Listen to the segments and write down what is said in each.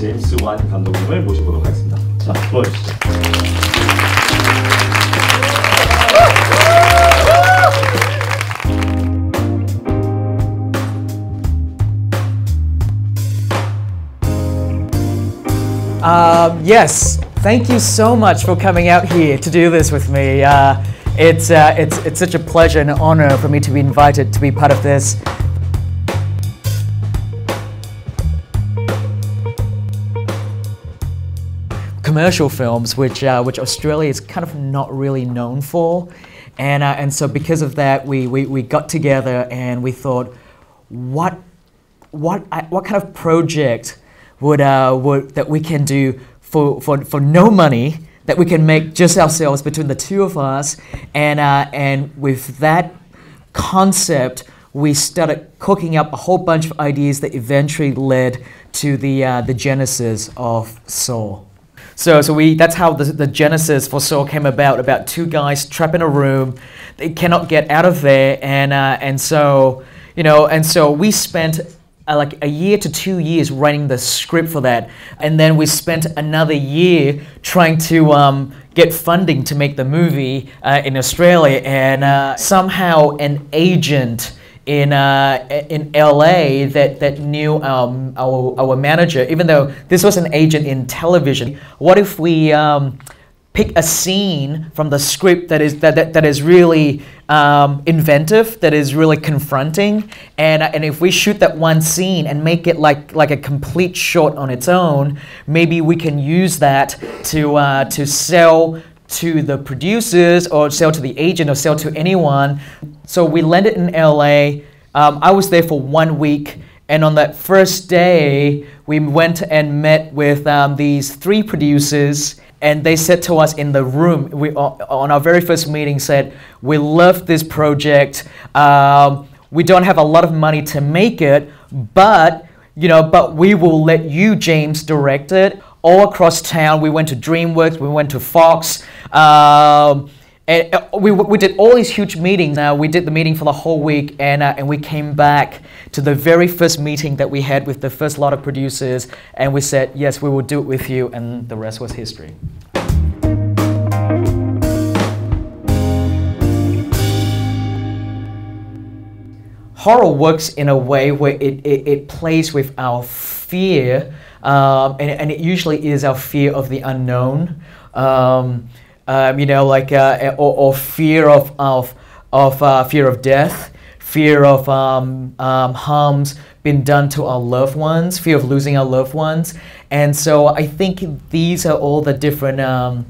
제임스 완 감독님을 모시도록 하겠습니다. 자, 보여주시죠. Um, yes, thank you so much for coming out here to do this with me. Uh, it's, uh, it's, it's such a pleasure and an honor for me to be invited to be part of this. Commercial films, which, uh, which Australia is kind of not really known for. And, uh, and so, because of that, we, we, we got together and we thought, what, what, what kind of project would, uh, would, that we can do for, for, for no money that we can make just ourselves between the two of us. And, uh, and with that concept, we started cooking up a whole bunch of ideas that eventually led to the, uh, the genesis of Saw. So, so we, that's how the, the genesis for Saw came about, about two guys trapped in a room. They cannot get out of there. And, uh, and so, you know, and so we spent uh, like a year to two years writing the script for that. And then we spent another year trying to um, get funding to make the movie uh, in Australia. And uh, somehow an agent in, uh, in LA that, that knew um, our, our manager, even though this was an agent in television. What if we um, pick a scene from the script that is, that, that, that is really um, inventive, that is really confronting, and, and if we shoot that one scene and make it like, like a complete shot on its own, maybe we can use that to, uh, to sell to the producers or sell to the agent or sell to anyone. So we landed in LA. Um, I was there for one week. And on that first day, we went and met with um, these three producers, and they said to us in the room, we, on our very first meeting, said, "We love this project. Um, we don't have a lot of money to make it, but you know, but we will let you, James, direct it all across town. We went to DreamWorks, we went to Fox. Um, and uh, we, we did all these huge meetings. Uh, we did the meeting for the whole week, and, uh, and we came back to the very first meeting that we had with the first lot of producers, and we said, yes, we will do it with you, and the rest was history. Horror works in a way where it, it, it plays with our fear, um, and, and it usually is our fear of the unknown. Um, um, you know, like uh, or, or, fear of of of uh, fear of death, fear of um, um, harms being done to our loved ones, fear of losing our loved ones, and so I think these are all the different um,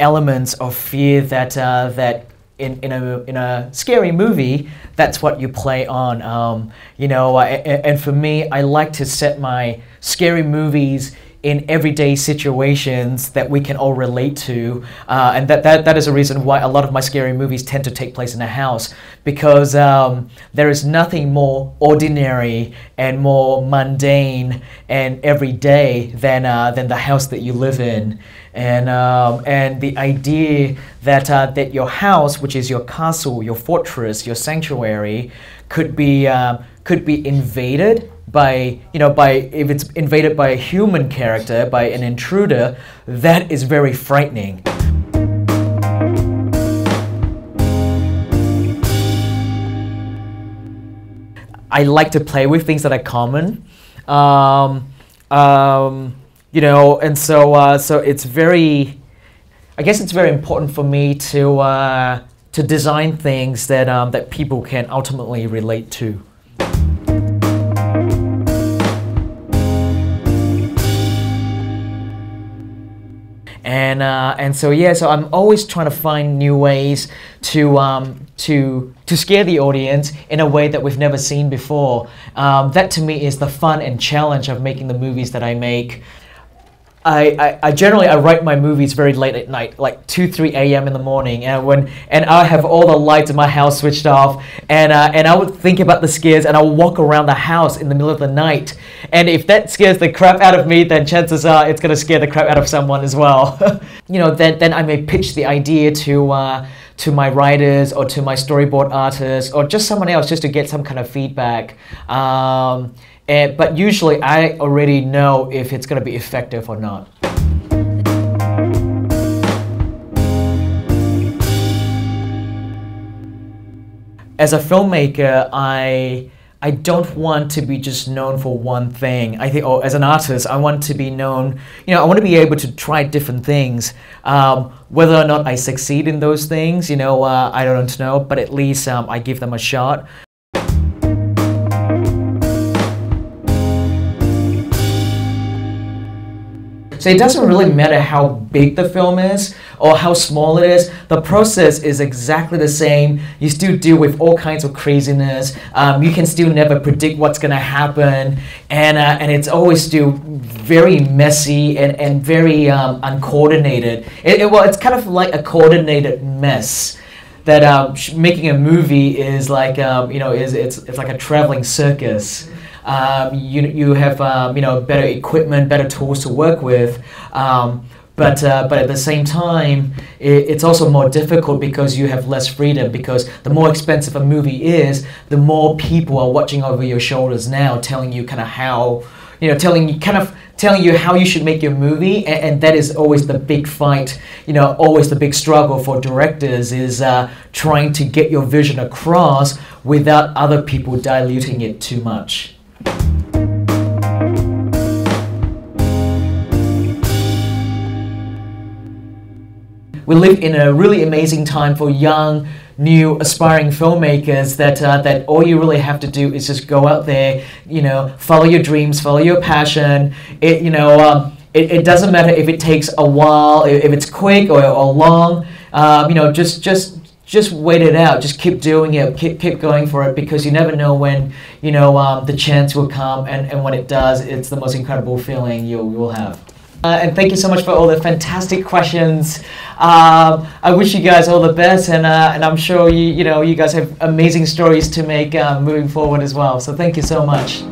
elements of fear that uh, that in, in, a, in a scary movie, that's what you play on. Um, you know, and, and for me, I like to set my scary movies in everyday situations that we can all relate to. Uh, and that, that, that is a reason why a lot of my scary movies tend to take place in a house because um, there is nothing more ordinary and more mundane and everyday than, uh, than the house that you live in. And, um, and the idea that, uh, that your house, which is your castle, your fortress, your sanctuary, could be, uh, could be invaded by you know by if it's invaded by a human character by an intruder that is very frightening. I like to play with things that are common. Um, um, you know and so uh, so it's very I guess it's very important for me to uh, to design things that um, that people can ultimately relate to and uh, and so yeah, so I'm always trying to find new ways to um, to to scare the audience in a way that we've never seen before. Um, that to me is the fun and challenge of making the movies that I make. I, I, I, generally I write my movies very late at night, like two, three a.m. in the morning, and when and I have all the lights in my house switched off, and uh, and I would think about the scares, and I would walk around the house in the middle of the night, and if that scares the crap out of me, then chances are it's gonna scare the crap out of someone as well. you know, then then I may pitch the idea to. Uh, to my writers or to my storyboard artists or just someone else just to get some kind of feedback. Um, and, but usually I already know if it's going to be effective or not. As a filmmaker, I I don't want to be just known for one thing. I think, or as an artist, I want to be known. You know, I want to be able to try different things. Um, whether or not I succeed in those things, you know, uh, I don't know. But at least um, I give them a shot. So it doesn't really matter how big the film is or how small it is. The process is exactly the same. You still deal with all kinds of craziness. Um, you can still never predict what's going to happen. And, uh, and it's always still very messy and, and very um, uncoordinated. It, it, well, it's kind of like a coordinated mess that um, making a movie is like um, you know is it's, it's like a traveling circus um, you, you have um, you know better equipment, better tools to work with. Um, but, uh, but at the same time, it, it's also more difficult because you have less freedom. Because the more expensive a movie is, the more people are watching over your shoulders now, telling you kind of how, you know, telling you kind of telling you how you should make your movie, and, and that is always the big fight. You know, always the big struggle for directors is uh, trying to get your vision across without other people diluting it too much. We live in a really amazing time for young, new, aspiring filmmakers that, uh, that all you really have to do is just go out there, you know, follow your dreams, follow your passion. It, you know, um, it, it doesn't matter if it takes a while, if it's quick or, or long. Um, you know, just, just just wait it out. Just keep doing it. Keep, keep going for it because you never know when you know um, the chance will come, and, and when it does, it's the most incredible feeling you will have. Uh, and thank you so much for all the fantastic questions. Um, I wish you guys all the best, and uh, and I'm sure you you know you guys have amazing stories to make uh, moving forward as well. So thank you so much.